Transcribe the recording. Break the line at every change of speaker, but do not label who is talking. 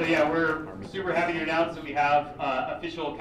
So yeah, we're super happy to announce that we have uh, official